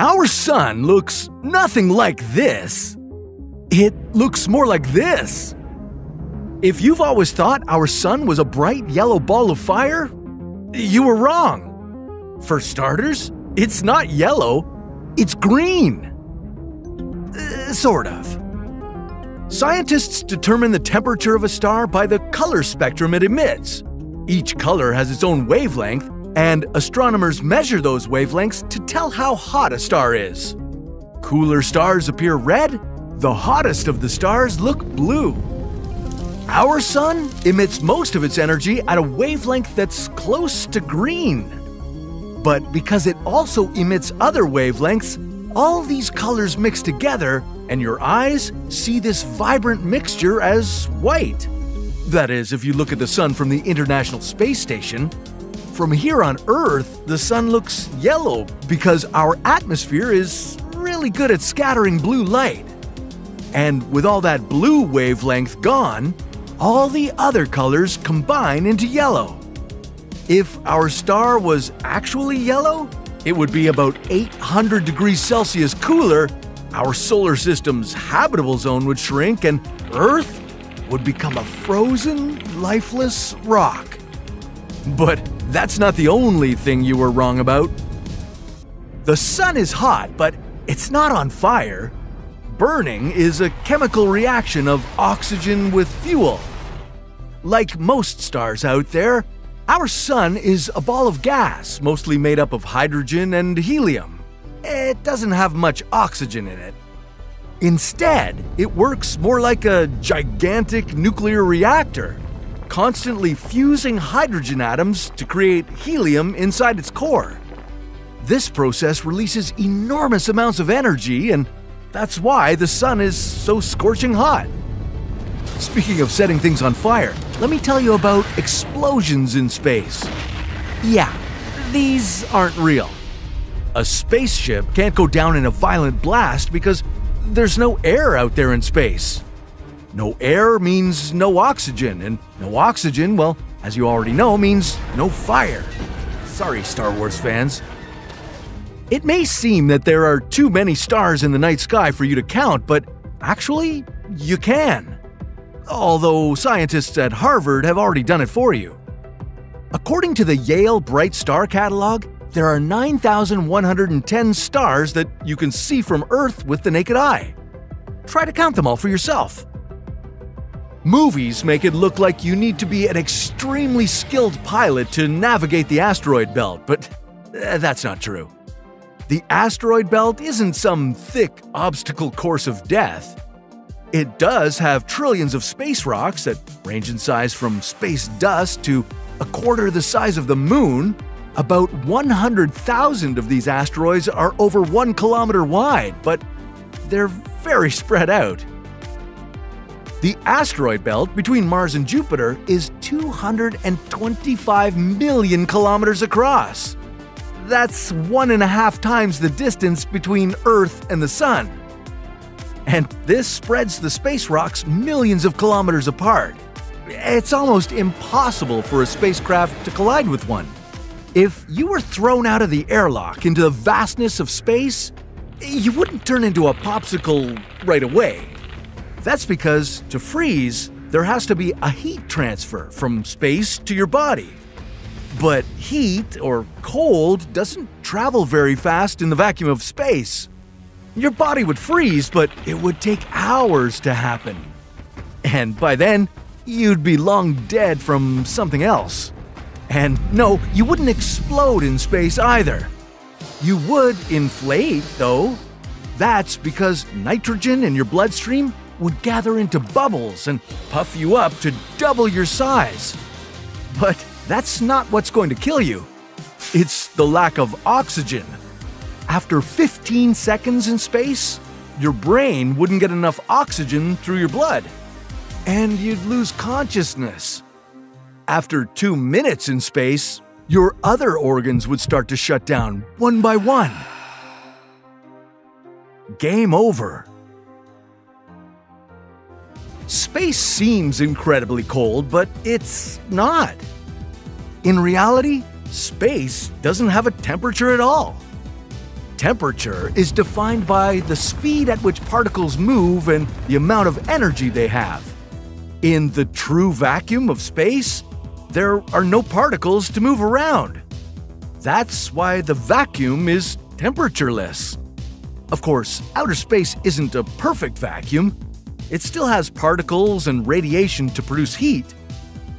Our sun looks nothing like this. It looks more like this. If you've always thought our sun was a bright yellow ball of fire, you were wrong. For starters, it's not yellow, it's green. Uh, sort of. Scientists determine the temperature of a star by the color spectrum it emits. Each color has its own wavelength, and astronomers measure those wavelengths to tell how hot a star is. Cooler stars appear red, the hottest of the stars look blue. Our sun emits most of its energy at a wavelength that's close to green. But because it also emits other wavelengths, all these colors mix together and your eyes see this vibrant mixture as white. That is, if you look at the sun from the International Space Station. From here on Earth, the sun looks yellow because our atmosphere is really good at scattering blue light. And with all that blue wavelength gone, all the other colors combine into yellow. If our star was actually yellow, it would be about 800 degrees Celsius cooler our solar system's habitable zone would shrink and Earth would become a frozen, lifeless rock. But that's not the only thing you were wrong about. The sun is hot, but it's not on fire. Burning is a chemical reaction of oxygen with fuel. Like most stars out there, our sun is a ball of gas, mostly made up of hydrogen and helium it doesn't have much oxygen in it. Instead, it works more like a gigantic nuclear reactor, constantly fusing hydrogen atoms to create helium inside its core. This process releases enormous amounts of energy, and that's why the sun is so scorching hot. Speaking of setting things on fire, let me tell you about explosions in space. Yeah, these aren't real. A spaceship can't go down in a violent blast because there's no air out there in space. No air means no oxygen, and no oxygen, well, as you already know, means no fire. Sorry, Star Wars fans. It may seem that there are too many stars in the night sky for you to count, but actually, you can. Although scientists at Harvard have already done it for you. According to the Yale Bright Star Catalog, there are 9,110 stars that you can see from Earth with the naked eye. Try to count them all for yourself. Movies make it look like you need to be an extremely skilled pilot to navigate the asteroid belt, but uh, that's not true. The asteroid belt isn't some thick obstacle course of death. It does have trillions of space rocks that range in size from space dust to a quarter the size of the moon about 100,000 of these asteroids are over one kilometer wide, but they're very spread out. The asteroid belt between Mars and Jupiter is 225 million kilometers across. That's one and a half times the distance between Earth and the Sun. And this spreads the space rocks millions of kilometers apart. It's almost impossible for a spacecraft to collide with one. If you were thrown out of the airlock into the vastness of space, you wouldn't turn into a popsicle right away. That's because to freeze, there has to be a heat transfer from space to your body. But heat, or cold, doesn't travel very fast in the vacuum of space. Your body would freeze, but it would take hours to happen. And by then, you'd be long dead from something else. And no, you wouldn't explode in space either. You would inflate, though. That's because nitrogen in your bloodstream would gather into bubbles and puff you up to double your size. But that's not what's going to kill you. It's the lack of oxygen. After 15 seconds in space, your brain wouldn't get enough oxygen through your blood, and you'd lose consciousness. After two minutes in space, your other organs would start to shut down one by one. Game over. Space seems incredibly cold, but it's not. In reality, space doesn't have a temperature at all. Temperature is defined by the speed at which particles move and the amount of energy they have. In the true vacuum of space, there are no particles to move around. That's why the vacuum is temperatureless. Of course, outer space isn't a perfect vacuum. It still has particles and radiation to produce heat.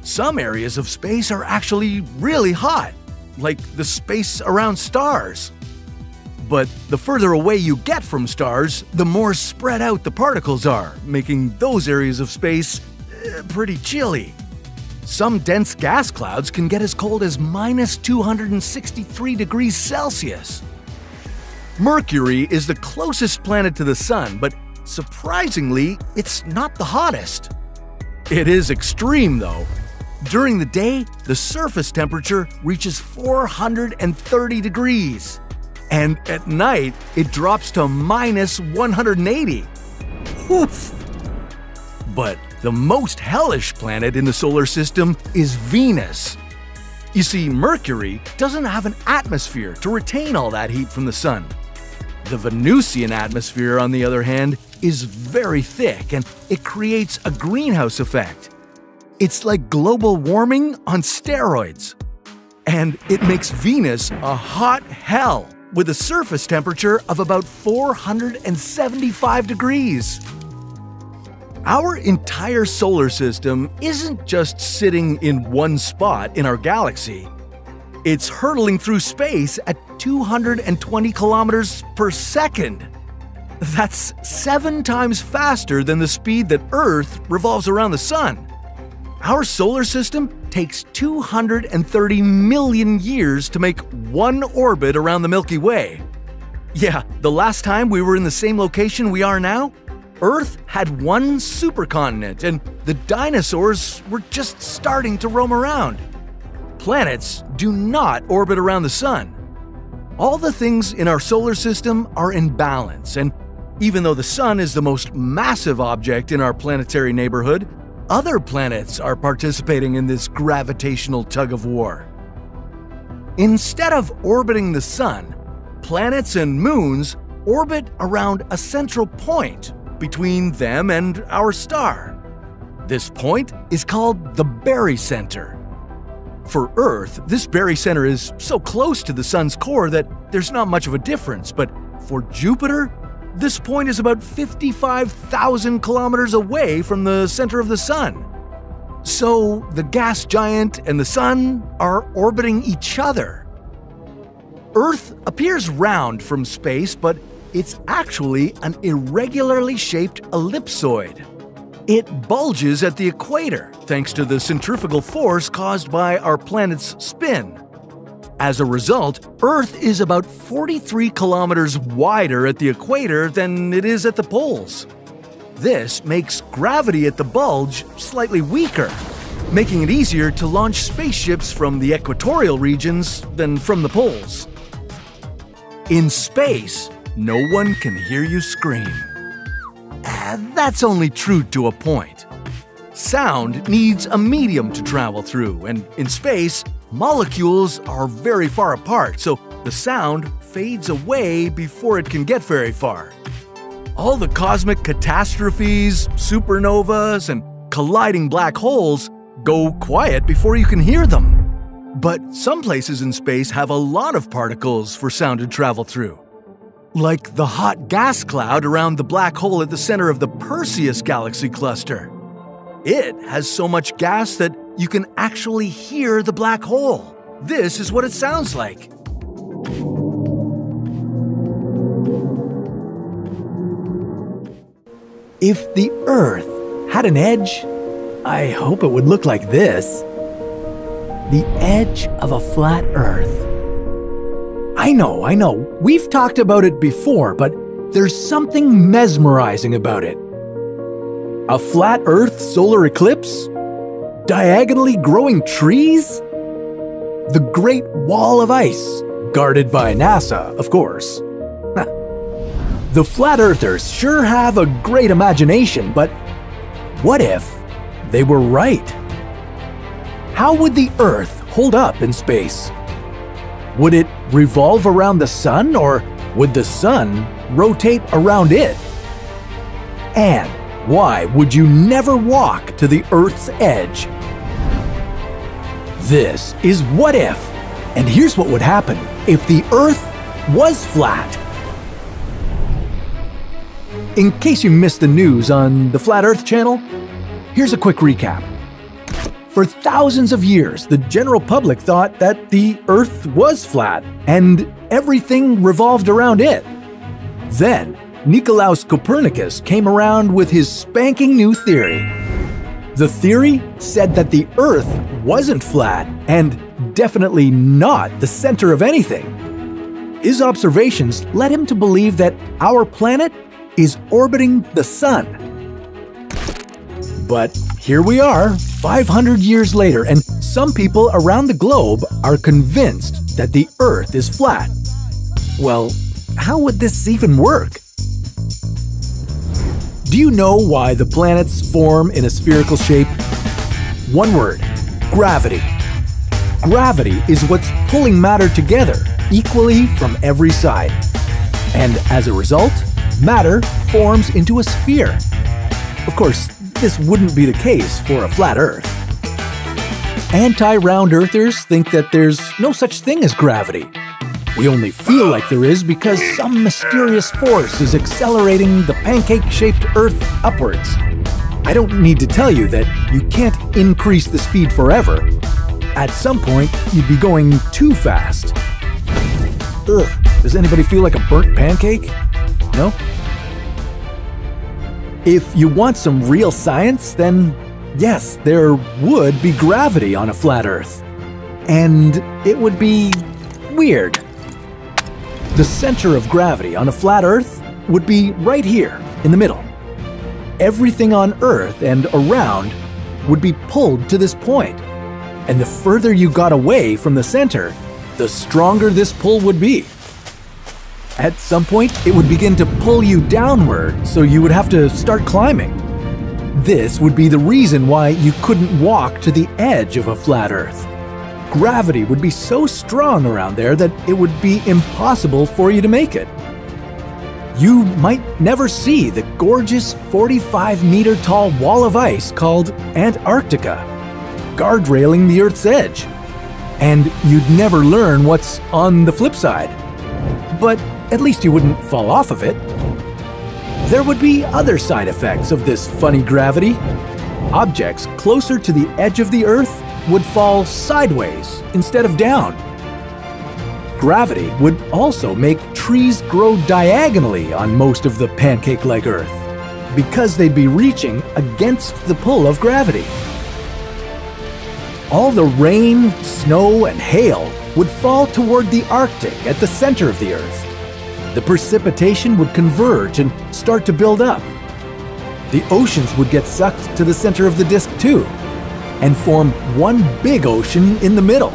Some areas of space are actually really hot, like the space around stars. But the further away you get from stars, the more spread out the particles are, making those areas of space uh, pretty chilly. Some dense gas clouds can get as cold as minus 263 degrees Celsius. Mercury is the closest planet to the Sun, but surprisingly, it's not the hottest. It is extreme, though. During the day, the surface temperature reaches 430 degrees and at night it drops to minus 180. Oof! But the most hellish planet in the solar system is Venus. You see, Mercury doesn't have an atmosphere to retain all that heat from the sun. The Venusian atmosphere, on the other hand, is very thick and it creates a greenhouse effect. It's like global warming on steroids. And it makes Venus a hot hell with a surface temperature of about 475 degrees. Our entire solar system isn't just sitting in one spot in our galaxy. It's hurtling through space at 220 kilometers per second. That's seven times faster than the speed that Earth revolves around the Sun. Our solar system takes 230 million years to make one orbit around the Milky Way. Yeah, the last time we were in the same location we are now, Earth had one supercontinent and the dinosaurs were just starting to roam around. Planets do not orbit around the Sun. All the things in our solar system are in balance, and even though the Sun is the most massive object in our planetary neighborhood, other planets are participating in this gravitational tug of war. Instead of orbiting the Sun, planets and moons orbit around a central point between them and our star. This point is called the barycenter. For Earth, this barycenter is so close to the Sun's core that there's not much of a difference, but for Jupiter, this point is about 55,000 kilometers away from the center of the Sun. So the gas giant and the Sun are orbiting each other. Earth appears round from space, but it's actually an irregularly shaped ellipsoid. It bulges at the equator thanks to the centrifugal force caused by our planet's spin. As a result, Earth is about 43 kilometers wider at the equator than it is at the poles. This makes gravity at the bulge slightly weaker, making it easier to launch spaceships from the equatorial regions than from the poles. In space, no one can hear you scream. That's only true to a point. Sound needs a medium to travel through, and in space, molecules are very far apart, so the sound fades away before it can get very far. All the cosmic catastrophes, supernovas, and colliding black holes go quiet before you can hear them. But some places in space have a lot of particles for sound to travel through. Like the hot gas cloud around the black hole at the center of the Perseus galaxy cluster. It has so much gas that you can actually hear the black hole. This is what it sounds like. If the Earth had an edge, I hope it would look like this. The edge of a flat Earth. I know, I know, we've talked about it before, but there's something mesmerizing about it. A flat Earth solar eclipse? Diagonally growing trees? The Great Wall of Ice, guarded by NASA, of course. the Flat Earthers sure have a great imagination, but what if they were right? How would the Earth hold up in space? Would it revolve around the Sun, or would the sun rotate around it? And why would you never walk to the Earth's edge? This is What If, and here's what would happen if the Earth was flat. In case you missed the news on the Flat Earth channel, here's a quick recap. For thousands of years, the general public thought that the Earth was flat and everything revolved around it. Then, Nicolaus Copernicus came around with his spanking new theory. The theory said that the Earth wasn't flat and definitely not the center of anything. His observations led him to believe that our planet is orbiting the Sun. But here we are, 500 years later, and some people around the globe are convinced that the Earth is flat. Well, how would this even work? Do you know why the planets form in a spherical shape? One word gravity. Gravity is what's pulling matter together equally from every side. And as a result, matter forms into a sphere. Of course, this wouldn't be the case for a flat Earth. Anti round earthers think that there's no such thing as gravity. We only feel like there is because some mysterious force is accelerating the pancake shaped Earth upwards. I don't need to tell you that you can't increase the speed forever. At some point, you'd be going too fast. Ugh, does anybody feel like a burnt pancake? No? If you want some real science, then yes, there would be gravity on a flat Earth. And it would be weird. The center of gravity on a flat Earth would be right here, in the middle. Everything on Earth and around would be pulled to this point. And the further you got away from the center, the stronger this pull would be. At some point, it would begin to pull you downward, so you would have to start climbing. This would be the reason why you couldn't walk to the edge of a flat Earth. Gravity would be so strong around there that it would be impossible for you to make it. You might never see the gorgeous 45 meter tall wall of ice called Antarctica, guardrailing the Earth's edge. And you'd never learn what's on the flip side. But at least you wouldn't fall off of it. There would be other side effects of this funny gravity. Objects closer to the edge of the Earth would fall sideways instead of down. Gravity would also make trees grow diagonally on most of the pancake like Earth, because they'd be reaching against the pull of gravity. All the rain, snow, and hail would fall toward the Arctic at the center of the Earth the precipitation would converge and start to build up. The oceans would get sucked to the center of the disk too, and form one big ocean in the middle.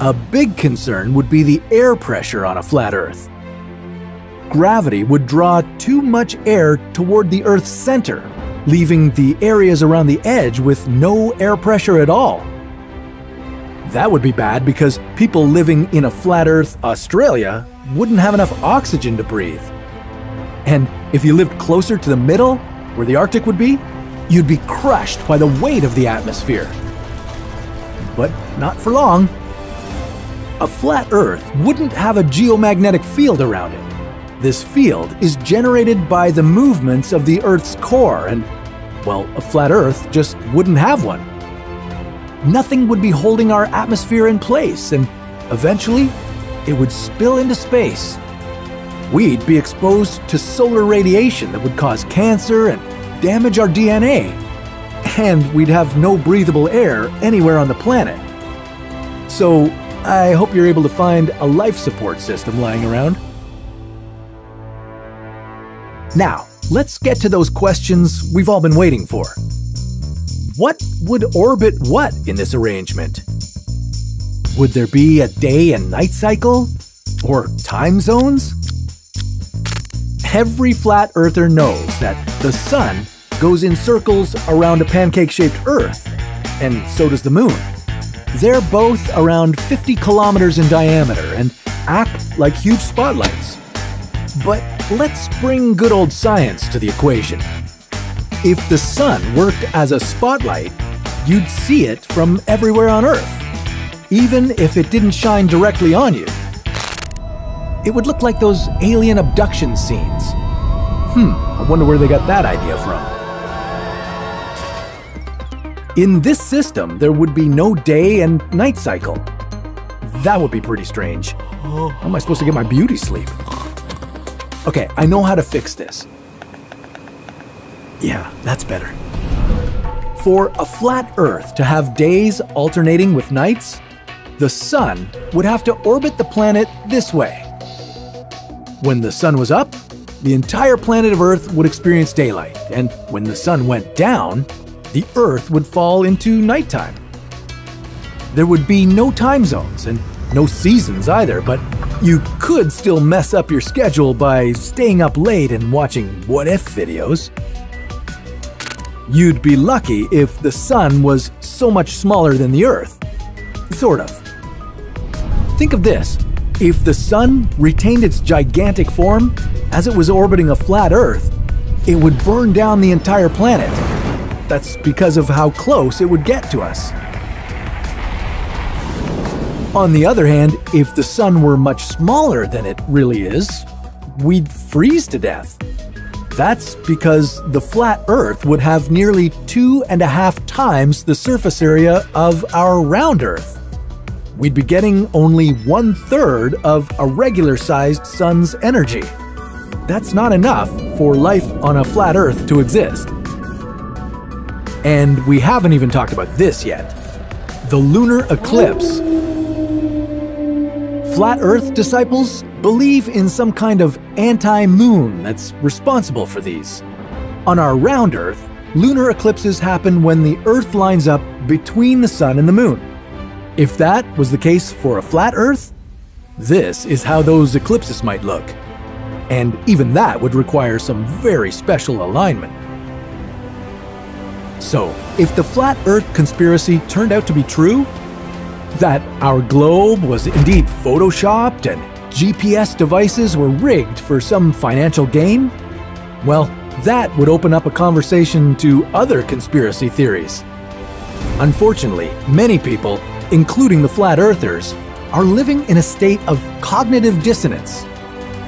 A big concern would be the air pressure on a flat Earth. Gravity would draw too much air toward the Earth's center, leaving the areas around the edge with no air pressure at all. That would be bad because people living in a flat Earth Australia wouldn't have enough oxygen to breathe. And if you lived closer to the middle, where the Arctic would be, you'd be crushed by the weight of the atmosphere. But not for long. A flat Earth wouldn't have a geomagnetic field around it. This field is generated by the movements of the Earth's core, and, well, a flat Earth just wouldn't have one nothing would be holding our atmosphere in place, and eventually, it would spill into space. We'd be exposed to solar radiation that would cause cancer and damage our DNA. And we'd have no breathable air anywhere on the planet. So, I hope you're able to find a life support system lying around. Now, let's get to those questions we've all been waiting for. What would orbit what in this arrangement? Would there be a day and night cycle? Or time zones? Every flat earther knows that the sun goes in circles around a pancake shaped Earth, and so does the moon. They're both around 50 kilometers in diameter and act like huge spotlights. But let's bring good old science to the equation. If the sun worked as a spotlight, you'd see it from everywhere on Earth, even if it didn't shine directly on you. It would look like those alien abduction scenes. Hmm, I wonder where they got that idea from. In this system, there would be no day and night cycle. That would be pretty strange. How am I supposed to get my beauty sleep? Okay, I know how to fix this. Yeah, that's better. For a flat Earth to have days alternating with nights, the Sun would have to orbit the planet this way. When the Sun was up, the entire planet of Earth would experience daylight, and when the Sun went down, the Earth would fall into nighttime. There would be no time zones and no seasons either, but you could still mess up your schedule by staying up late and watching what if videos. You'd be lucky if the sun was so much smaller than the Earth. Sort of. Think of this if the sun retained its gigantic form as it was orbiting a flat Earth, it would burn down the entire planet. That's because of how close it would get to us. On the other hand, if the sun were much smaller than it really is, we'd freeze to death. That's because the flat Earth would have nearly two and a half times the surface area of our round Earth. We'd be getting only one third of a regular sized sun's energy. That's not enough for life on a flat Earth to exist. And we haven't even talked about this yet the lunar eclipse. Flat Earth disciples believe in some kind of anti moon that's responsible for these. On our round Earth, lunar eclipses happen when the Earth lines up between the Sun and the Moon. If that was the case for a flat Earth, this is how those eclipses might look. And even that would require some very special alignment. So, if the flat Earth conspiracy turned out to be true, that our globe was indeed photoshopped and GPS devices were rigged for some financial gain? Well, that would open up a conversation to other conspiracy theories. Unfortunately, many people, including the flat earthers, are living in a state of cognitive dissonance.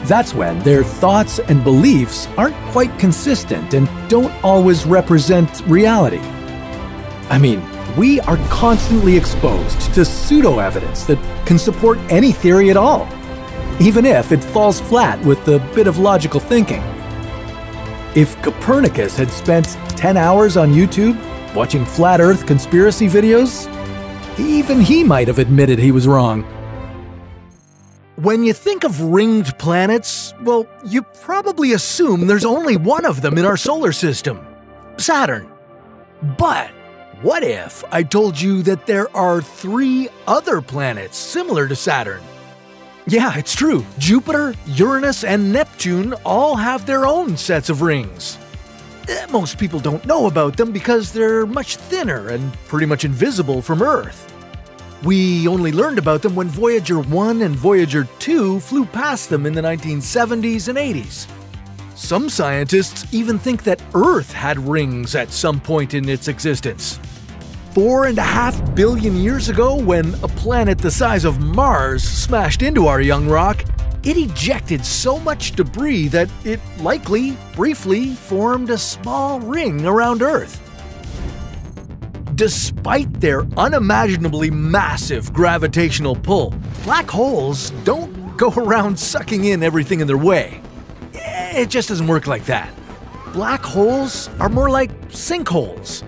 That's when their thoughts and beliefs aren't quite consistent and don't always represent reality. I mean, we are constantly exposed to pseudo evidence that can support any theory at all, even if it falls flat with a bit of logical thinking. If Copernicus had spent 10 hours on YouTube watching flat earth conspiracy videos, even he might have admitted he was wrong. When you think of ringed planets, well, you probably assume there's only one of them in our solar system Saturn. But what if I told you that there are three other planets similar to Saturn? Yeah, it's true. Jupiter, Uranus, and Neptune all have their own sets of rings. Eh, most people don't know about them because they're much thinner and pretty much invisible from Earth. We only learned about them when Voyager 1 and Voyager 2 flew past them in the 1970s and 80s. Some scientists even think that Earth had rings at some point in its existence. Four and a half billion years ago, when a planet the size of Mars smashed into our young rock, it ejected so much debris that it likely, briefly, formed a small ring around Earth. Despite their unimaginably massive gravitational pull, black holes don't go around sucking in everything in their way. It just doesn't work like that. Black holes are more like sinkholes.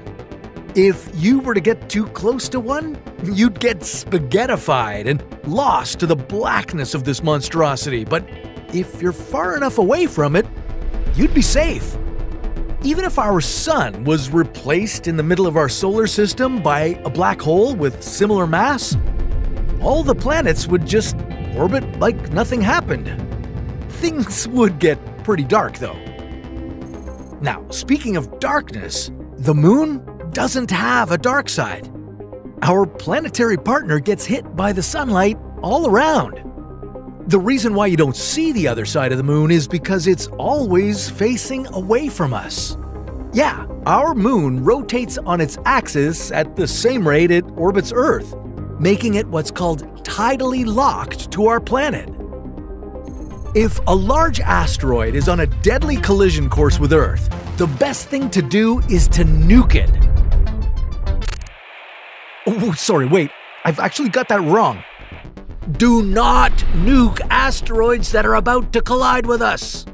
If you were to get too close to one, you'd get spaghettified and lost to the blackness of this monstrosity. But if you're far enough away from it, you'd be safe. Even if our sun was replaced in the middle of our solar system by a black hole with similar mass, all the planets would just orbit like nothing happened. Things would get pretty dark, though. Now, speaking of darkness, the moon doesn't have a dark side. Our planetary partner gets hit by the sunlight all around. The reason why you don't see the other side of the moon is because it's always facing away from us. Yeah, our moon rotates on its axis at the same rate it orbits Earth, making it what's called tidally locked to our planet. If a large asteroid is on a deadly collision course with Earth, the best thing to do is to nuke it. Oh, sorry, wait, I've actually got that wrong. Do not nuke asteroids that are about to collide with us.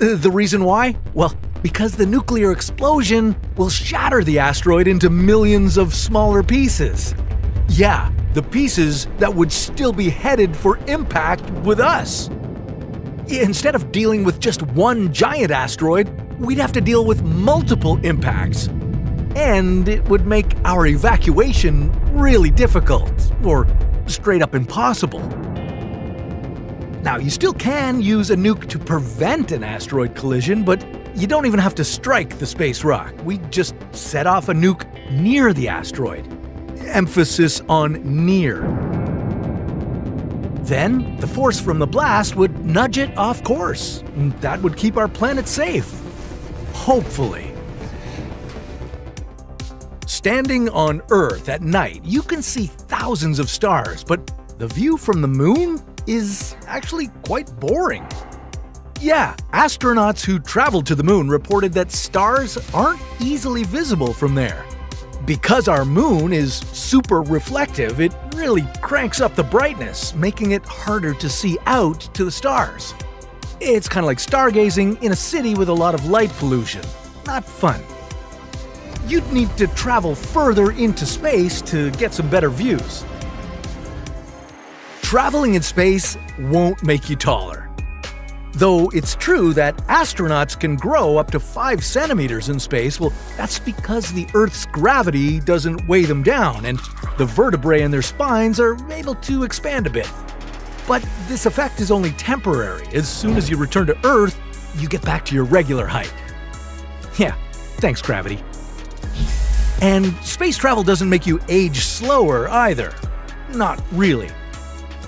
Uh, the reason why? Well, because the nuclear explosion will shatter the asteroid into millions of smaller pieces. Yeah, the pieces that would still be headed for impact with us. Instead of dealing with just one giant asteroid, we'd have to deal with multiple impacts. And it would make our evacuation really difficult, or straight up impossible. Now, you still can use a nuke to prevent an asteroid collision, but you don't even have to strike the space rock. We just set off a nuke near the asteroid. Emphasis on near. Then, the force from the blast would nudge it off course. And that would keep our planet safe. Hopefully. Standing on Earth at night, you can see thousands of stars, but the view from the moon is actually quite boring. Yeah, astronauts who traveled to the moon reported that stars aren't easily visible from there. Because our moon is super reflective, it really cranks up the brightness, making it harder to see out to the stars. It's kind of like stargazing in a city with a lot of light pollution. Not fun. You'd need to travel further into space to get some better views. Traveling in space won't make you taller. Though it's true that astronauts can grow up to 5 centimeters in space, well, that's because the Earth's gravity doesn't weigh them down, and the vertebrae in their spines are able to expand a bit. But this effect is only temporary. As soon as you return to Earth, you get back to your regular height. Yeah, thanks, gravity. And space travel doesn't make you age slower either. Not really.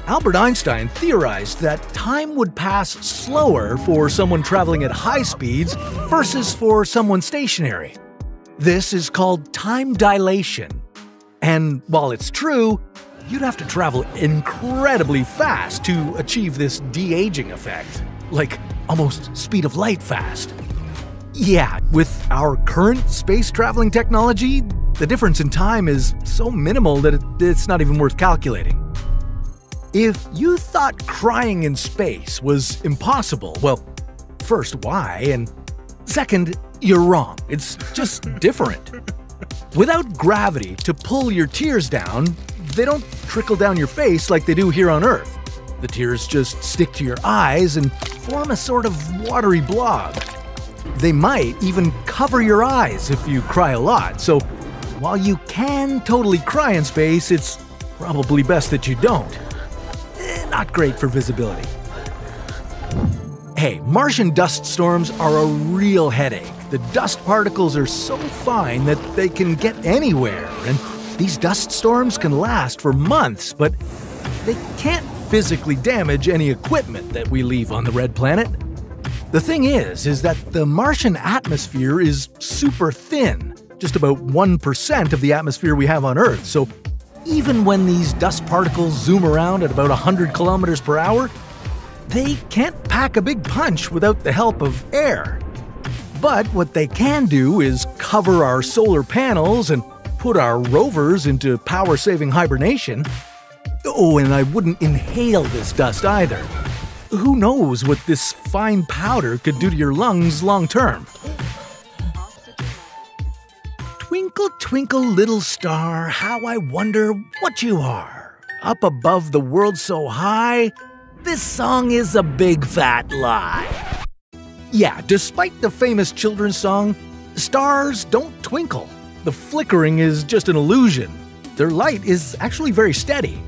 Albert Einstein theorized that time would pass slower for someone traveling at high speeds versus for someone stationary. This is called time dilation. And while it's true, you'd have to travel incredibly fast to achieve this de aging effect, like almost speed of light fast. Yeah, with our current space traveling technology, the difference in time is so minimal that it's not even worth calculating. If you thought crying in space was impossible, well, first, why? And second, you're wrong. It's just different. Without gravity to pull your tears down, they don't trickle down your face like they do here on Earth. The tears just stick to your eyes and form a sort of watery blob. They might even cover your eyes if you cry a lot, so while you can totally cry in space, it's probably best that you don't eh, not great for visibility. Hey, Martian dust storms are a real headache. The dust particles are so fine that they can get anywhere, and these dust storms can last for months, but they can't physically damage any equipment that we leave on the red planet. The thing is, is that the Martian atmosphere is super thin, just about 1% of the atmosphere we have on Earth, so even when these dust particles zoom around at about 100 kilometers per hour, they can't pack a big punch without the help of air. But what they can do is cover our solar panels and put our rovers into power saving hibernation. Oh, and I wouldn't inhale this dust either. Who knows what this fine powder could do to your lungs long term? Twinkle, twinkle, little star, how I wonder what you are. Up above the world so high, this song is a big fat lie. Yeah, despite the famous children's song, stars don't twinkle. The flickering is just an illusion. Their light is actually very steady.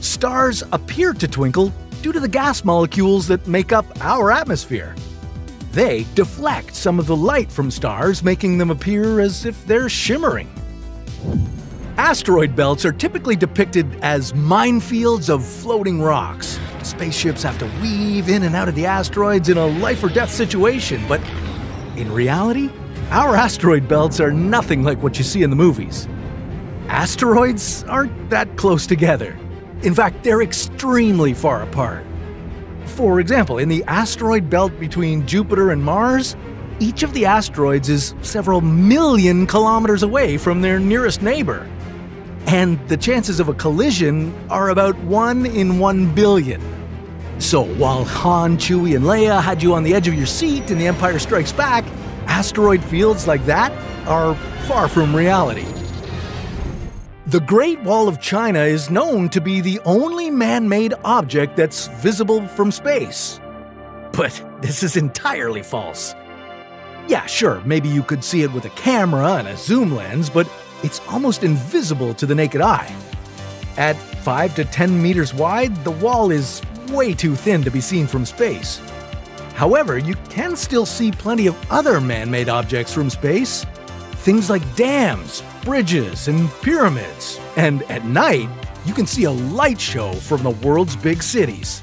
Stars appear to twinkle due to the gas molecules that make up our atmosphere. They deflect some of the light from stars, making them appear as if they're shimmering. Asteroid belts are typically depicted as minefields of floating rocks, spaceships have to weave in and out of the asteroids in a life or death situation, but in reality, our asteroid belts are nothing like what you see in the movies. Asteroids aren't that close together. In fact, they're extremely far apart. For example, in the asteroid belt between Jupiter and Mars, each of the asteroids is several million kilometers away from their nearest neighbor. And the chances of a collision are about 1 in 1 billion. So while Han, Chewie, and Leia had you on the edge of your seat in The Empire Strikes Back, asteroid fields like that are far from reality. The Great Wall of China is known to be the only man made object that's visible from space. But this is entirely false. Yeah, sure, maybe you could see it with a camera and a zoom lens, but it's almost invisible to the naked eye. At 5 to 10 meters wide, the wall is way too thin to be seen from space. However, you can still see plenty of other man made objects from space. Things like dams, bridges, and pyramids. And at night, you can see a light show from the world's big cities.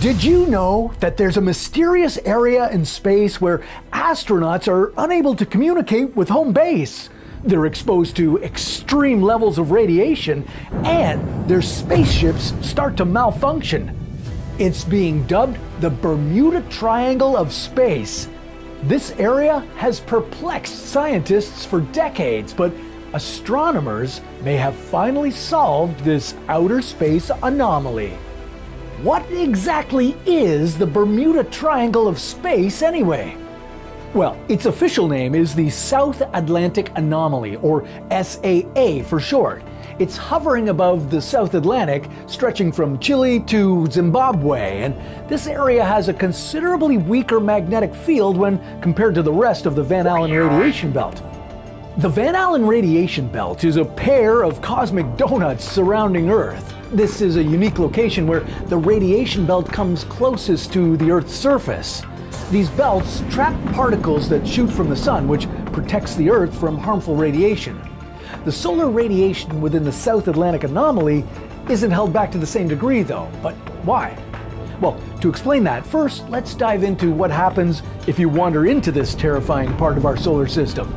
Did you know that there's a mysterious area in space where astronauts are unable to communicate with home base? They're exposed to extreme levels of radiation and their spaceships start to malfunction. It's being dubbed the Bermuda Triangle of Space. This area has perplexed scientists for decades, but astronomers may have finally solved this outer space anomaly. What exactly is the Bermuda Triangle of Space anyway? Well, its official name is the South Atlantic Anomaly, or SAA for short. It's hovering above the South Atlantic, stretching from Chile to Zimbabwe, and this area has a considerably weaker magnetic field when compared to the rest of the Van Allen radiation belt. The Van Allen radiation belt is a pair of cosmic donuts surrounding Earth. This is a unique location where the radiation belt comes closest to the Earth's surface. These belts trap particles that shoot from the sun, which protects the Earth from harmful radiation. The solar radiation within the South Atlantic anomaly isn't held back to the same degree, though. But why? Well, to explain that, first let's dive into what happens if you wander into this terrifying part of our solar system.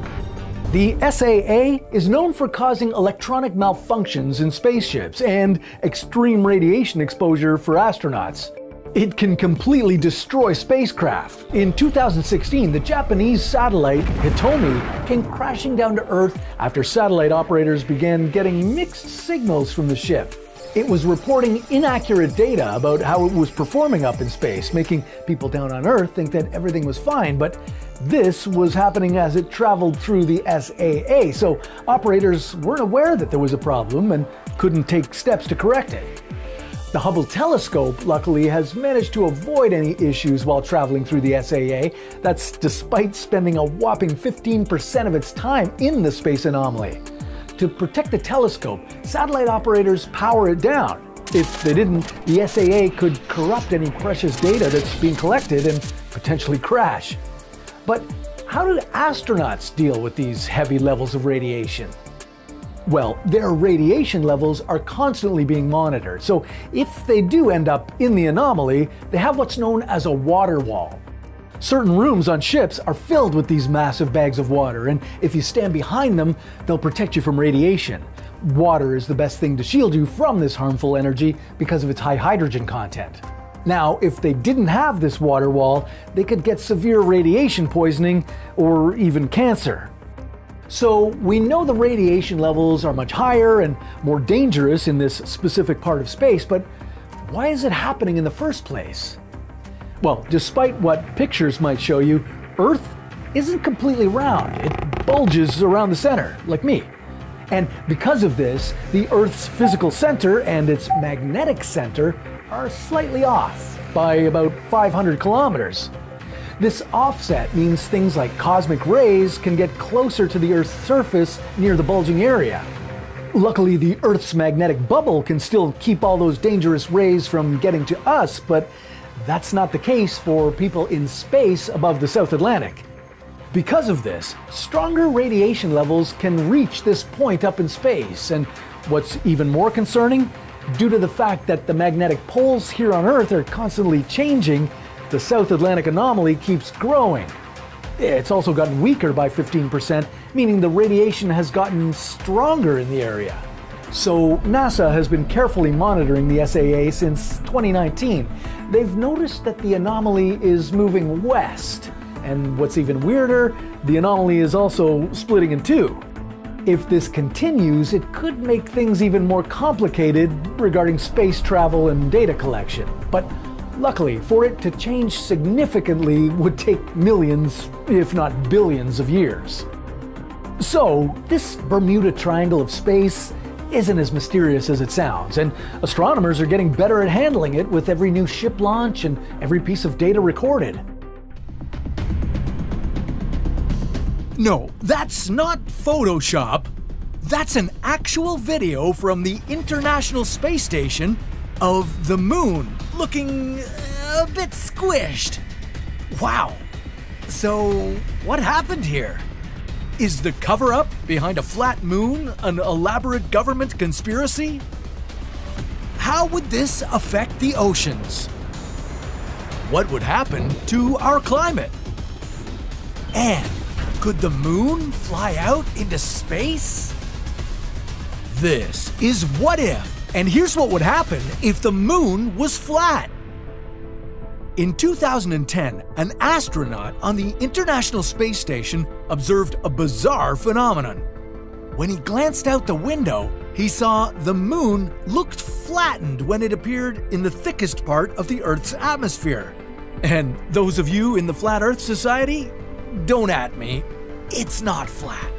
The SAA is known for causing electronic malfunctions in spaceships and extreme radiation exposure for astronauts. It can completely destroy spacecraft. In 2016, the Japanese satellite Hitomi came crashing down to Earth after satellite operators began getting mixed signals from the ship. It was reporting inaccurate data about how it was performing up in space, making people down on Earth think that everything was fine, but this was happening as it traveled through the SAA, so operators weren't aware that there was a problem and couldn't take steps to correct it. The Hubble telescope, luckily, has managed to avoid any issues while traveling through the SAA. That's despite spending a whopping 15% of its time in the space anomaly. To protect the telescope, satellite operators power it down. If they didn't, the SAA could corrupt any precious data that's being collected and potentially crash. But how do astronauts deal with these heavy levels of radiation? Well, their radiation levels are constantly being monitored, so if they do end up in the anomaly, they have what's known as a water wall. Certain rooms on ships are filled with these massive bags of water, and if you stand behind them, they'll protect you from radiation. Water is the best thing to shield you from this harmful energy because of its high hydrogen content. Now, if they didn't have this water wall, they could get severe radiation poisoning or even cancer. So we know the radiation levels are much higher and more dangerous in this specific part of space, but why is it happening in the first place? Well, despite what pictures might show you, Earth isn't completely round. It bulges around the center, like me. And because of this, the Earth's physical center and its magnetic center are slightly off by about 500 kilometers. This offset means things like cosmic rays can get closer to the Earth's surface near the bulging area. Luckily, the Earth's magnetic bubble can still keep all those dangerous rays from getting to us, but that's not the case for people in space above the South Atlantic. Because of this, stronger radiation levels can reach this point up in space, and what's even more concerning, Due to the fact that the magnetic poles here on Earth are constantly changing, the South Atlantic anomaly keeps growing. It's also gotten weaker by 15%, meaning the radiation has gotten stronger in the area. So, NASA has been carefully monitoring the SAA since 2019. They've noticed that the anomaly is moving west. And what's even weirder, the anomaly is also splitting in two. If this continues, it could make things even more complicated regarding space travel and data collection. But luckily, for it to change significantly would take millions, if not billions, of years. So, this Bermuda Triangle of space isn't as mysterious as it sounds, and astronomers are getting better at handling it with every new ship launch and every piece of data recorded. No, that's not Photoshop. That's an actual video from the International Space Station of the moon looking uh, a bit squished. Wow. So, what happened here? Is the cover up behind a flat moon an elaborate government conspiracy? How would this affect the oceans? What would happen to our climate? And could the moon fly out into space? This is What If, and here's what would happen if the moon was flat. In 2010, an astronaut on the International Space Station observed a bizarre phenomenon. When he glanced out the window, he saw the moon looked flattened when it appeared in the thickest part of the Earth's atmosphere. And those of you in the Flat Earth Society, don't at me, it's not flat.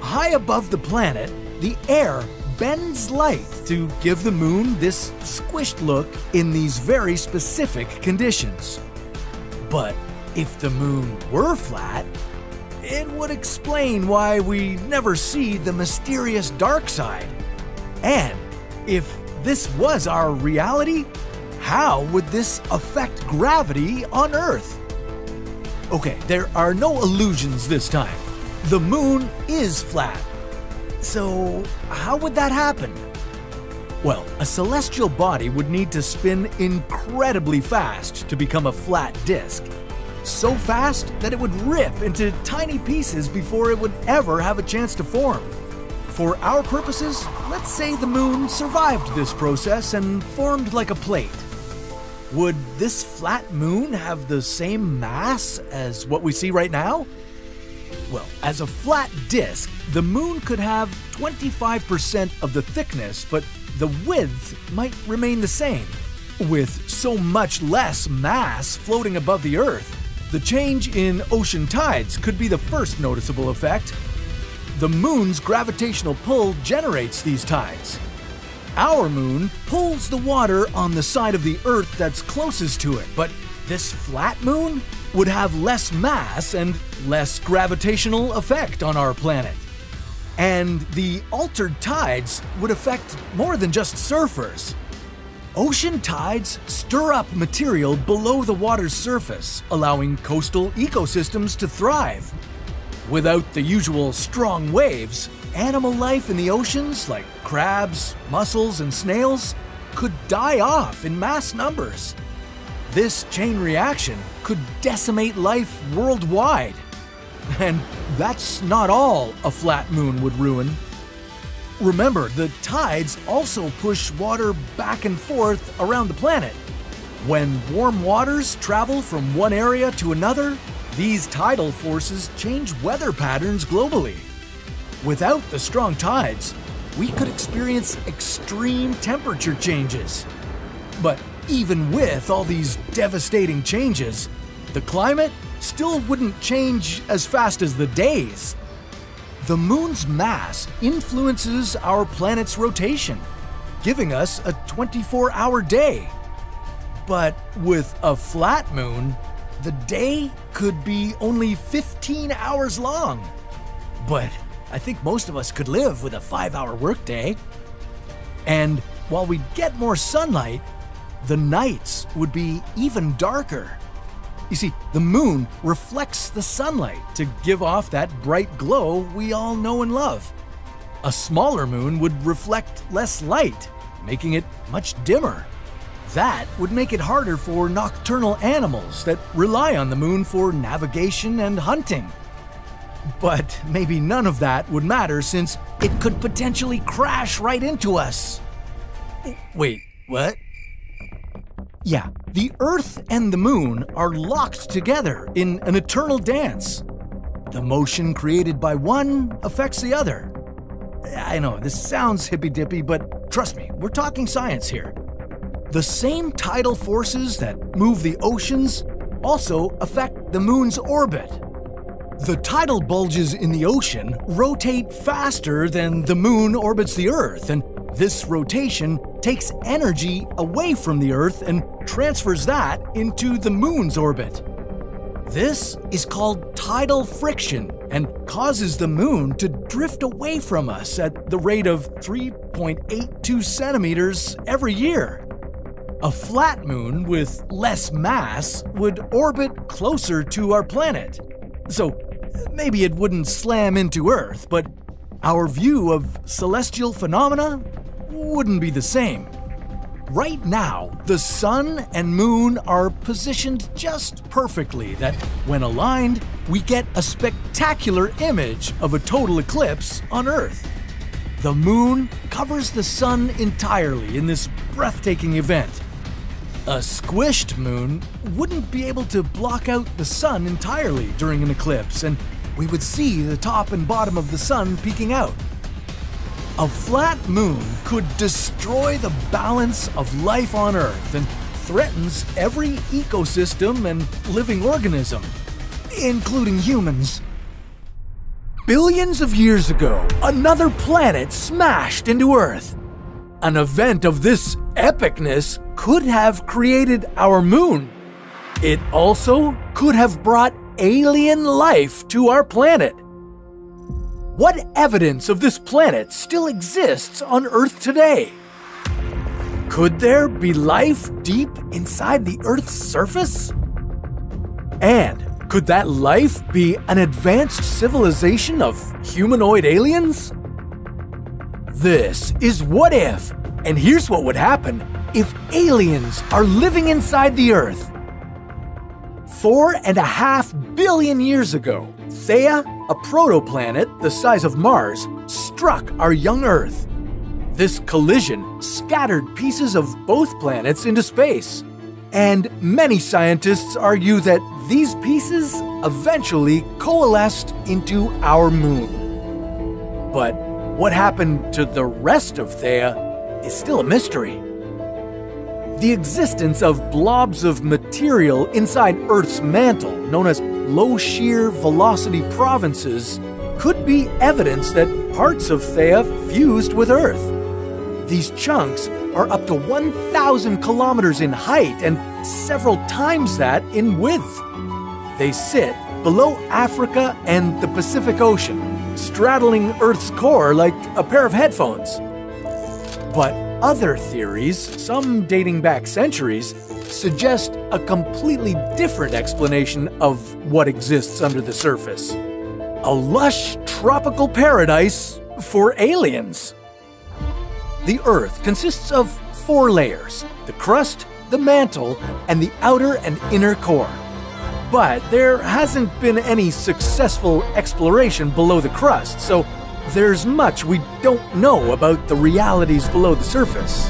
High above the planet, the air bends light to give the moon this squished look in these very specific conditions. But if the moon were flat, it would explain why we never see the mysterious dark side. And if this was our reality, how would this affect gravity on Earth? Okay, there are no illusions this time. The moon is flat, so, how would that happen? Well, a celestial body would need to spin incredibly fast to become a flat disk. So fast that it would rip into tiny pieces before it would ever have a chance to form. For our purposes, let's say the moon survived this process and formed like a plate. Would this flat moon have the same mass as what we see right now? Well, as a flat disk, the moon could have 25% of the thickness, but the width might remain the same. With so much less mass floating above the Earth, the change in ocean tides could be the first noticeable effect. The moon's gravitational pull generates these tides. Our moon pulls the water on the side of the Earth that's closest to it, but this flat moon would have less mass and less gravitational effect on our planet. And the altered tides would affect more than just surfers. Ocean tides stir up material below the water's surface, allowing coastal ecosystems to thrive. Without the usual strong waves, animal life in the oceans, like crabs, mussels, and snails, could die off in mass numbers. This chain reaction could decimate life worldwide. And that's not all a flat moon would ruin. Remember, the tides also push water back and forth around the planet. When warm waters travel from one area to another, these tidal forces change weather patterns globally. Without the strong tides, we could experience extreme temperature changes. But even with all these devastating changes, the climate still wouldn't change as fast as the days. The moon's mass influences our planet's rotation, giving us a 24 hour day. But with a flat moon, the day could be only 15 hours long. But I think most of us could live with a 5 hour workday. And while we'd get more sunlight, the nights would be even darker. You see, the moon reflects the sunlight to give off that bright glow we all know and love. A smaller moon would reflect less light, making it much dimmer. That would make it harder for nocturnal animals that rely on the moon for navigation and hunting. But maybe none of that would matter since it could potentially crash right into us. Wait, what? Yeah, the Earth and the Moon are locked together in an eternal dance. The motion created by one affects the other. I know, this sounds hippy dippy, but trust me, we're talking science here. The same tidal forces that move the oceans also affect the moon's orbit. The tidal bulges in the ocean rotate faster than the moon orbits the Earth, and this rotation takes energy away from the Earth and transfers that into the moon's orbit. This is called tidal friction and causes the moon to drift away from us at the rate of 3.82 centimeters every year. A flat moon with less mass would orbit closer to our planet. So maybe it wouldn't slam into Earth, but our view of celestial phenomena wouldn't be the same. Right now, the sun and moon are positioned just perfectly that when aligned, we get a spectacular image of a total eclipse on Earth. The moon covers the sun entirely in this breathtaking event, a squished moon wouldn't be able to block out the sun entirely during an eclipse, and we would see the top and bottom of the sun peeking out. A flat moon could destroy the balance of life on Earth and threatens every ecosystem and living organism, including humans. Billions of years ago, another planet smashed into Earth. An event of this epicness could have created our moon. It also could have brought alien life to our planet. What evidence of this planet still exists on Earth today? Could there be life deep inside the Earth's surface? And could that life be an advanced civilization of humanoid aliens? This is What If, and here's what would happen if aliens are living inside the Earth. Four and a half billion years ago, Theia, a protoplanet the size of Mars, struck our young Earth. This collision scattered pieces of both planets into space. And many scientists argue that these pieces eventually coalesced into our moon. But what happened to the rest of Theia is still a mystery. The existence of blobs of material inside Earth's mantle, known as low shear velocity provinces, could be evidence that parts of Theia fused with Earth. These chunks are up to 1,000 kilometers in height and several times that in width. They sit below Africa and the Pacific Ocean, straddling Earth's core like a pair of headphones. But other theories, some dating back centuries, suggest a completely different explanation of what exists under the surface. A lush tropical paradise for aliens. The Earth consists of four layers the crust, the mantle, and the outer and inner core. But there hasn't been any successful exploration below the crust, so there's much we don't know about the realities below the surface.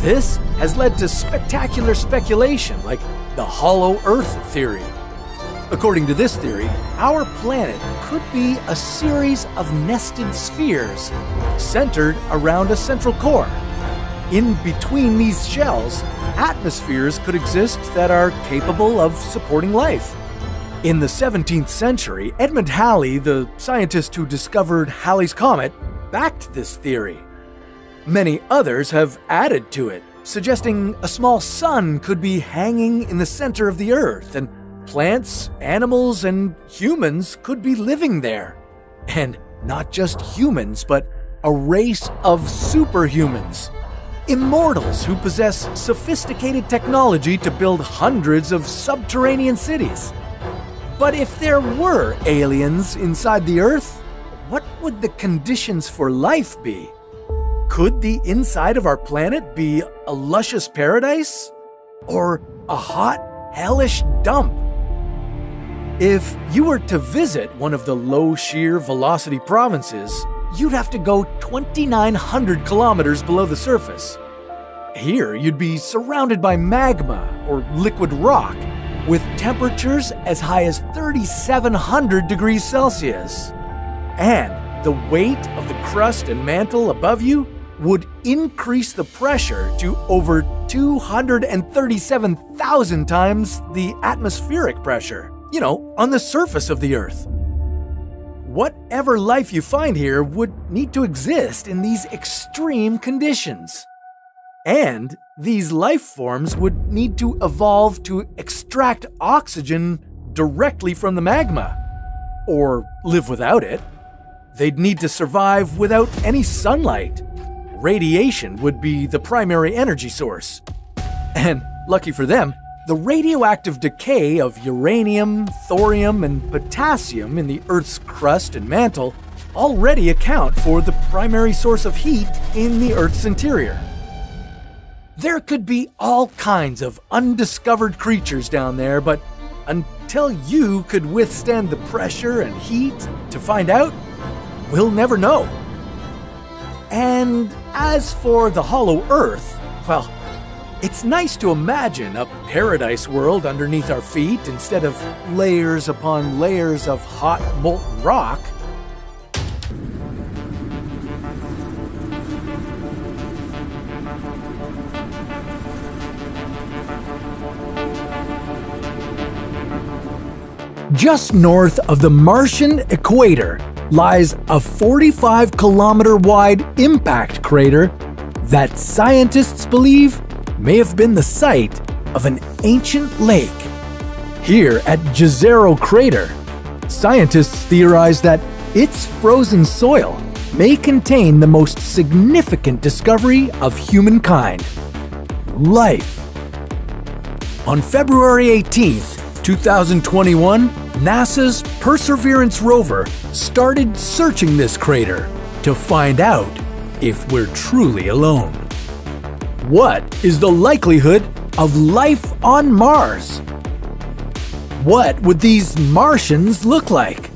This has led to spectacular speculation like the hollow Earth theory. According to this theory, our planet could be a series of nested spheres centered around a central core. In between these shells, atmospheres could exist that are capable of supporting life. In the 17th century, Edmund Halley, the scientist who discovered Halley's Comet, backed this theory. Many others have added to it, suggesting a small sun could be hanging in the center of the Earth, and plants, animals, and humans could be living there. And not just humans, but a race of superhumans. Immortals who possess sophisticated technology to build hundreds of subterranean cities. But if there were aliens inside the Earth, what would the conditions for life be? Could the inside of our planet be a luscious paradise? Or a hot, hellish dump? If you were to visit one of the low shear velocity provinces, you'd have to go 2,900 kilometers below the surface. Here, you'd be surrounded by magma or liquid rock with temperatures as high as 3,700 degrees Celsius. And the weight of the crust and mantle above you would increase the pressure to over 237,000 times the atmospheric pressure, you know, on the surface of the Earth. Whatever life you find here would need to exist in these extreme conditions. And these life forms would need to evolve to extract oxygen directly from the magma, or live without it. They'd need to survive without any sunlight. Radiation would be the primary energy source. And lucky for them, the radioactive decay of uranium, thorium, and potassium in the Earth's crust and mantle already account for the primary source of heat in the Earth's interior. There could be all kinds of undiscovered creatures down there, but until you could withstand the pressure and heat to find out, we'll never know. And as for the hollow earth, well, it's nice to imagine a paradise world underneath our feet instead of layers upon layers of hot molten rock. Just north of the Martian equator lies a 45 kilometer wide impact crater that scientists believe may have been the site of an ancient lake. Here at Jezero Crater, scientists theorize that its frozen soil may contain the most significant discovery of humankind life. On February 18th, 2021, NASA's Perseverance rover started searching this crater to find out if we're truly alone. What is the likelihood of life on Mars? What would these Martians look like?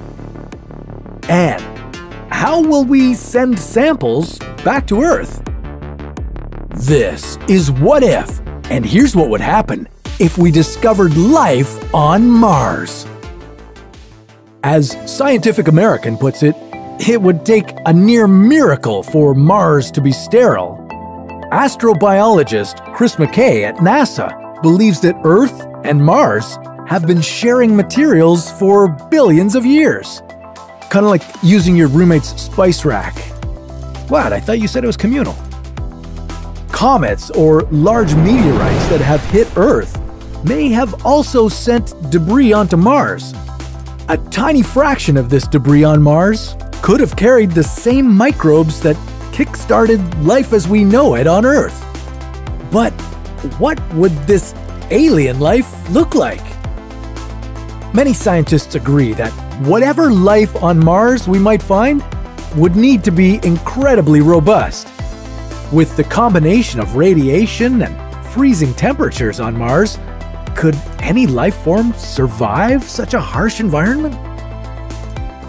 And how will we send samples back to Earth? This is What If, and here's what would happen if we discovered life on Mars. As Scientific American puts it, it would take a near miracle for Mars to be sterile. Astrobiologist Chris McKay at NASA believes that Earth and Mars have been sharing materials for billions of years. Kind of like using your roommate's spice rack. What? I thought you said it was communal. Comets or large meteorites that have hit Earth may have also sent debris onto Mars a tiny fraction of this debris on Mars could have carried the same microbes that kick-started life as we know it on Earth. But what would this alien life look like? Many scientists agree that whatever life on Mars we might find would need to be incredibly robust. With the combination of radiation and freezing temperatures on Mars, could any life form survive such a harsh environment?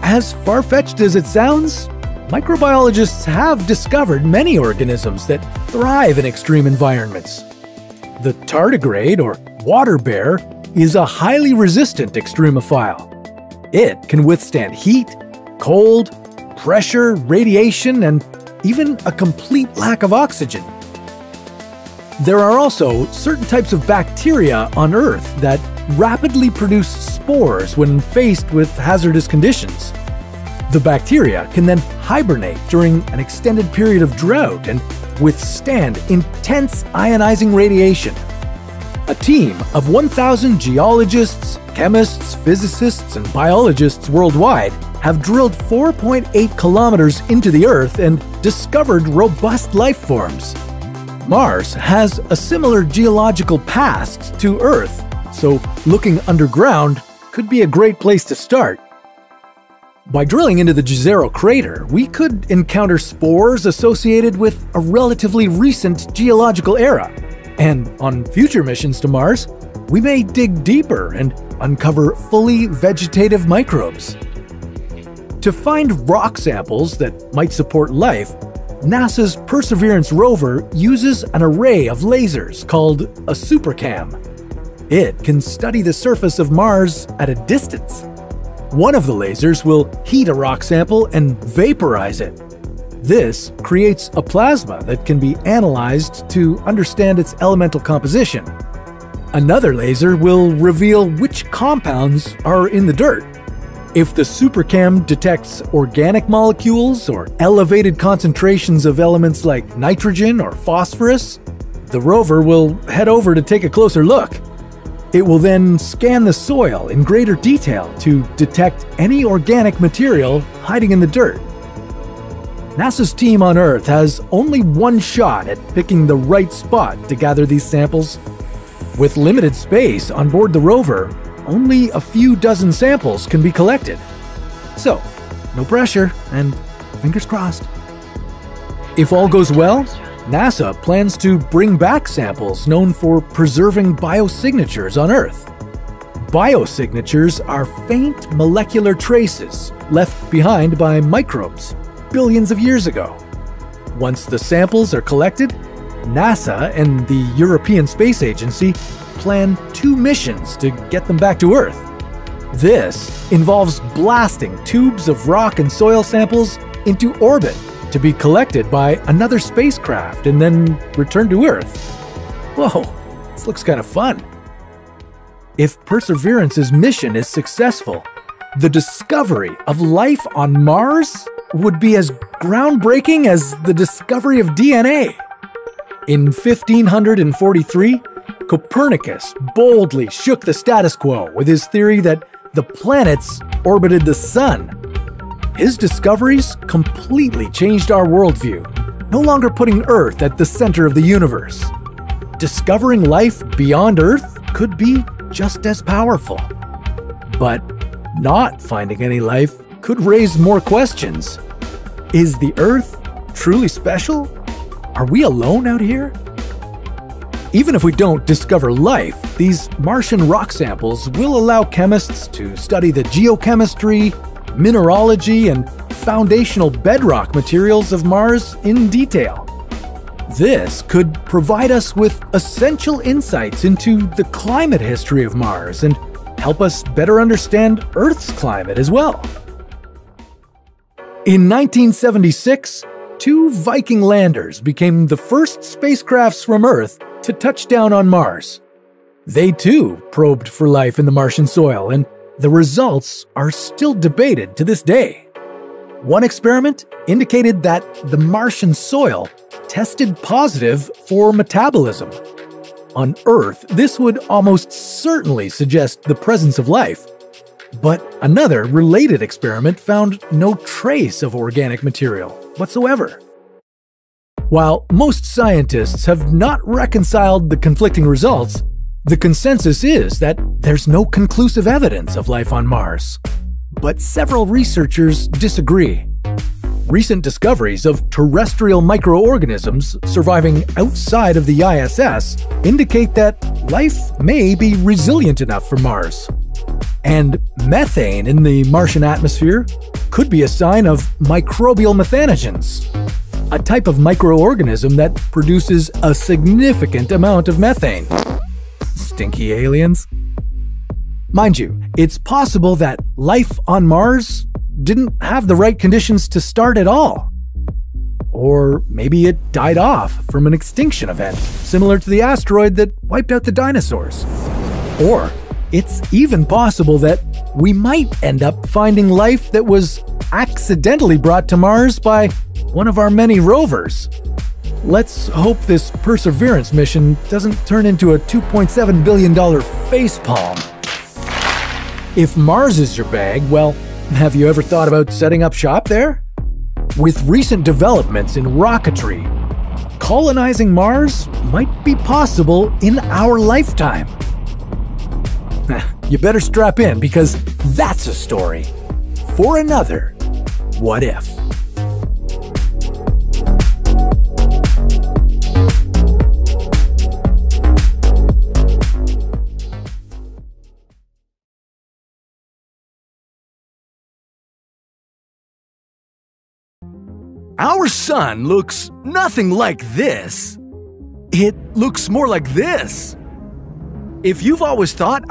As far fetched as it sounds, microbiologists have discovered many organisms that thrive in extreme environments. The tardigrade, or water bear, is a highly resistant extremophile. It can withstand heat, cold, pressure, radiation, and even a complete lack of oxygen. There are also certain types of bacteria on Earth that rapidly produce spores when faced with hazardous conditions. The bacteria can then hibernate during an extended period of drought and withstand intense ionizing radiation. A team of 1,000 geologists, chemists, physicists, and biologists worldwide have drilled 4.8 kilometers into the Earth and discovered robust life forms. Mars has a similar geological past to Earth, so looking underground could be a great place to start. By drilling into the Jezero crater, we could encounter spores associated with a relatively recent geological era. And on future missions to Mars, we may dig deeper and uncover fully vegetative microbes. To find rock samples that might support life, NASA's Perseverance rover uses an array of lasers called a supercam. It can study the surface of Mars at a distance. One of the lasers will heat a rock sample and vaporize it. This creates a plasma that can be analyzed to understand its elemental composition. Another laser will reveal which compounds are in the dirt. If the supercam detects organic molecules or elevated concentrations of elements like nitrogen or phosphorus, the rover will head over to take a closer look. It will then scan the soil in greater detail to detect any organic material hiding in the dirt. NASA's team on Earth has only one shot at picking the right spot to gather these samples with limited space on board the rover, only a few dozen samples can be collected. So, no pressure and fingers crossed. If all goes well, NASA plans to bring back samples known for preserving biosignatures on Earth. Biosignatures are faint molecular traces left behind by microbes billions of years ago. Once the samples are collected, NASA and the European Space Agency plan two missions to get them back to Earth. This involves blasting tubes of rock and soil samples into orbit to be collected by another spacecraft and then returned to Earth. Whoa, this looks kind of fun. If Perseverance's mission is successful, the discovery of life on Mars would be as groundbreaking as the discovery of DNA. In 1543, Copernicus boldly shook the status quo with his theory that the planets orbited the Sun. His discoveries completely changed our worldview, no longer putting Earth at the center of the universe. Discovering life beyond Earth could be just as powerful. But not finding any life could raise more questions. Is the Earth truly special? Are we alone out here? Even if we don't discover life, these Martian rock samples will allow chemists to study the geochemistry, mineralogy, and foundational bedrock materials of Mars in detail. This could provide us with essential insights into the climate history of Mars and help us better understand Earth's climate as well. In 1976, two Viking landers became the first spacecrafts from Earth to touch down on Mars. They too probed for life in the Martian soil, and the results are still debated to this day. One experiment indicated that the Martian soil tested positive for metabolism. On Earth, this would almost certainly suggest the presence of life. But another related experiment found no trace of organic material whatsoever. While most scientists have not reconciled the conflicting results, the consensus is that there's no conclusive evidence of life on Mars. But several researchers disagree. Recent discoveries of terrestrial microorganisms surviving outside of the ISS indicate that life may be resilient enough for Mars. And methane in the Martian atmosphere could be a sign of microbial methanogens, a type of microorganism that produces a significant amount of methane. Stinky aliens. Mind you, it's possible that life on Mars didn't have the right conditions to start at all. Or maybe it died off from an extinction event, similar to the asteroid that wiped out the dinosaurs. Or it's even possible that we might end up finding life that was accidentally brought to Mars by one of our many rovers. Let's hope this Perseverance mission doesn't turn into a $2.7 billion facepalm. If Mars is your bag, well, have you ever thought about setting up shop there? With recent developments in rocketry, colonizing Mars might be possible in our lifetime. you better strap in because that's a story for another What If. Our sun looks nothing like this. It looks more like this. If you've always thought